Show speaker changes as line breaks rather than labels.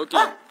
Okay. Ah!